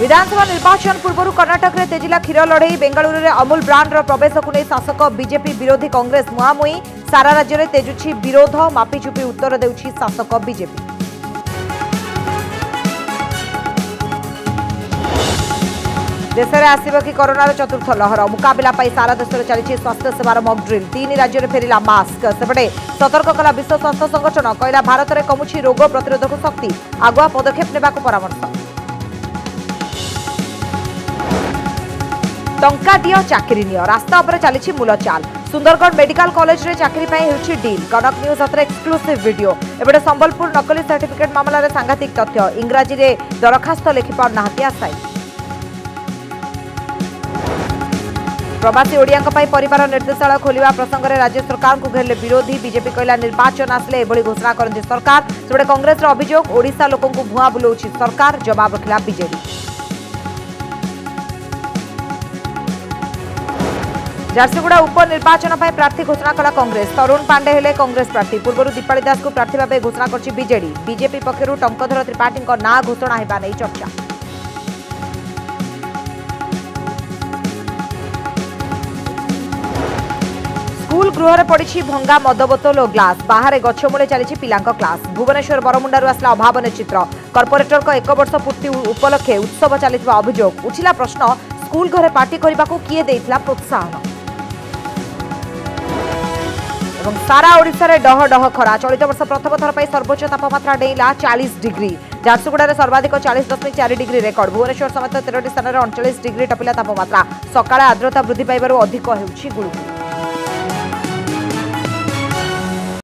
ବିଧାନସଭା ନିର୍ବାଚନ ପୂର୍ବରୁ କର୍ଣ୍ଣାଟକରେ ତେଜିଲା କ୍ଷୀର ଲଢ଼େଇ ବେଙ୍ଗାଲୁରୁରେ ଅମୁଲ ବ୍ରାଣ୍ଡର ପ୍ରବେଶକୁ ନେଇ ଶାସକ ବିଜେପି ବିରୋଧୀ କଂଗ୍ରେସ ମୁହାଁମୁହିଁ ସାରା ରାଜ୍ୟରେ ତେଜୁଛି ବିରୋଧ ମାପିଚୁପି ଉତ୍ତର ଦେଉଛି ଶାସକ ବିଜେପି ଦେଶରେ ଆସିବ କି କରୋନାର ଚତୁର୍ଥ ଲହର ମୁକାବିଲା ପାଇଁ ସାରା ଦେଶରେ ଚାଲିଛି ସ୍ୱାସ୍ଥ୍ୟସେବାର ମକ୍ଡ୍ରିଲ୍ ତିନି ରାଜ୍ୟରେ ଫେରିଲା ମାସ୍କ ସେପଟେ ସତର୍କ କଲା ବିଶ୍ୱ ସ୍ୱାସ୍ଥ୍ୟ ସଂଗଠନ କହିଲା ଭାରତରେ କମୁଛି ରୋଗ ପ୍ରତିରୋଧକ ଶକ୍ତି ଆଗୁଆ ପଦକ୍ଷେପ ନେବାକୁ ପରାମର୍ଶ ଟଙ୍କା ଦିଅ ଚାକିରି ନିଅ ରାସ୍ତା ଉପରେ ଚାଲିଛି ମୂଲଚାଲ ସୁନ୍ଦରଗଡ଼ ମେଡିକାଲ କଲେଜରେ ଚାକିରି ପାଇଁ ହେଉଛି ଡିଲ୍ କନକ ନ୍ୟୁଜ୍ ହାତରେ ଏକ୍ସକ୍ଲୁସିଭ୍ ଭିଡିଓ ଏପଟେ ସମ୍ବଲପୁର ନକଲି ସାର୍ଟିଫିକେଟ୍ ମାମଲାରେ ସାଂଘାତିକ ତଥ୍ୟ ଇଂରାଜୀରେ ଦରଖାସ୍ତ ଲେଖିପାରୁନାହାନ୍ତି ଆଶାୟୀ ପ୍ରବାସୀ ଓଡ଼ିଆଙ୍କ ପାଇଁ ପରିବାର ନିର୍ଦ୍ଦେଶାଳୟ ଖୋଲିବା ପ୍ରସଙ୍ଗରେ ରାଜ୍ୟ ସରକାରଙ୍କୁ ଘେରିଲେ ବିରୋଧୀ ବିଜେପି କହିଲା ନିର୍ବାଚନ ଆସିଲେ ଏଭଳି ଘୋଷଣା କରନ୍ତି ସରକାର ସେପଟେ କଂଗ୍ରେସର ଅଭିଯୋଗ ଓଡ଼ିଶା ଲୋକଙ୍କୁ ଭୁଆଁ ବୁଲାଉଛି ସରକାର ଜବାବ ରଖିଲା ବିଜେଡି ঝারসুগুড়া উপনির্বাচন পাই প্রার্থী ঘোষণা কলা কংগ্রেস তরুণ পাণ্ডে হলে কংগ্রেস প্রার্থী পূর্বর দীপাড়ি দাসকে প্রার্থী ভাবে ঘোষণা করছে বিজেডি বিজেপি পক্ষর টঙ্কধর ত্রিপাঠী না ঘোষণা হওয়া নেই চর্চা স্কুল গৃহরে পড়ছে ভঙ্গা মদ বোতল ও গ্লাস বাহারে গছ মূলে চালছে পিলাঙ্ক ক্লাস ভুবনেশ্বর বরমুন্ডার আসলা অভাবনীয় চিত্র কর্পোরেটরক এক বর্ষ পূর্তি উপলক্ষে উৎসব চাল অভিযোগ উঠিলা প্রশ্ন স্কুল ঘরে পার্টি করা কি প্রোৎসাহন এবং সারা ওড়শার ডহ ডহ খরা চলিত বর্ষ প্রথম থর সর্বোচ্চ তাপমাত্রা ডেইলা চাশ ডিগ্রি ঝারসুগুড়ার সর্বাধিক চাশ দশমিক চারি ডিগ্রি রেকর্ড ভুবনেশ্বর সমেত তেরোটি স্থানের অনচাশ ডিগ্রি টপিলা তাপমাত্রা সকালে আর্দ্রতা বৃদ্ধি পাইবার অধিক হচ্ছে গুড়গুড়ি